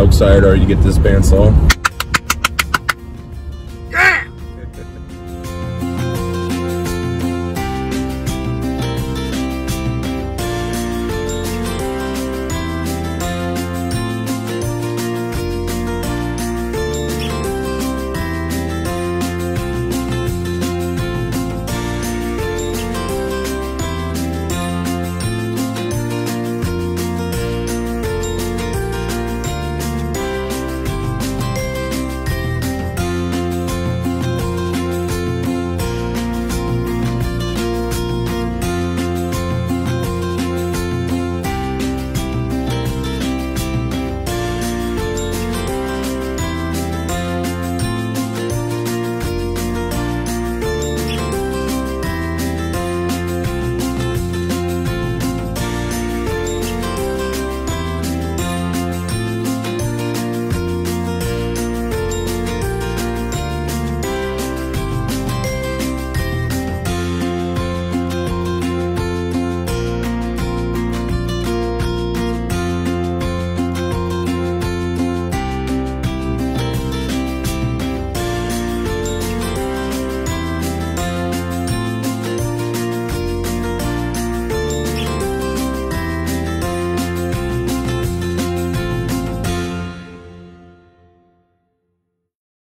outside or you get this bandsaw.